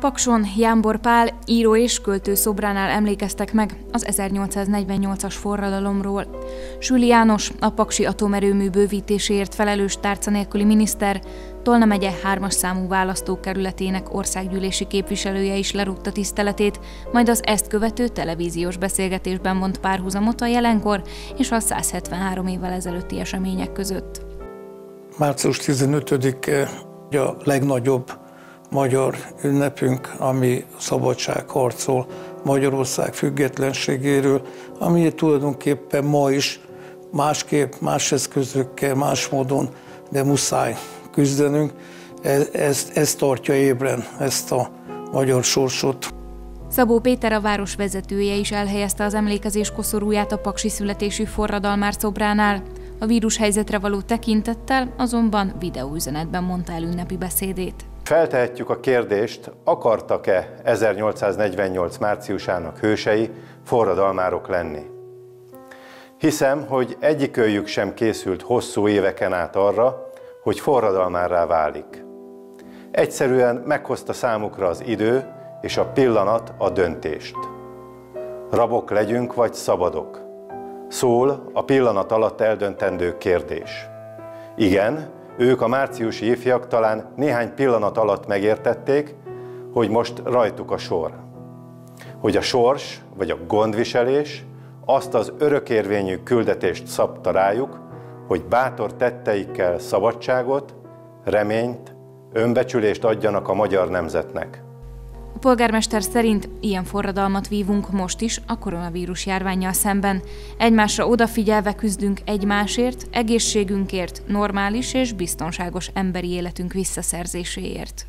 Pakson Jánbor Pál író és költő szobránál emlékeztek meg az 1848-as forradalomról. Süli János, a Paksi atomerőmű bővítéséért felelős tárca nélküli miniszter, Tolna megye hármas számú választókerületének országgyűlési képviselője is lerúgta tiszteletét, majd az ezt követő televíziós beszélgetésben mond párhuzamot a jelenkor és a 173 évvel ezelőtti események között. Március 15-e a legnagyobb magyar ünnepünk, ami szabadságharcol Magyarország függetlenségéről, ami tulajdonképpen ma is másképp, más eszközökkel, más módon, de muszáj küzdenünk. Ez, ez, ez tartja ébren ezt a magyar sorsot. Szabó Péter a város vezetője is elhelyezte az emlékezés koszorúját a paksi születésű forradalmár szobránál. A vírus helyzetre való tekintettel azonban videóüzenetben mondta el ünnepi beszédét. Feltehetjük a kérdést, akartak-e 1848 márciusának hősei forradalmárok lenni? Hiszem, hogy egyikőjük sem készült hosszú éveken át arra, hogy forradalmárá válik. Egyszerűen meghozta számukra az idő és a pillanat a döntést. Rabok legyünk vagy szabadok? Szól a pillanat alatt eldöntendő kérdés. Igen, ők a márciusi ifjak talán néhány pillanat alatt megértették, hogy most rajtuk a sor. Hogy a sors vagy a gondviselés azt az örökérvényű küldetést szabta rájuk, hogy bátor tetteikkel szabadságot, reményt, önbecsülést adjanak a magyar nemzetnek. A polgármester szerint ilyen forradalmat vívunk most is a koronavírus járványjal szemben. Egymásra odafigyelve küzdünk egymásért, egészségünkért, normális és biztonságos emberi életünk visszaszerzéséért.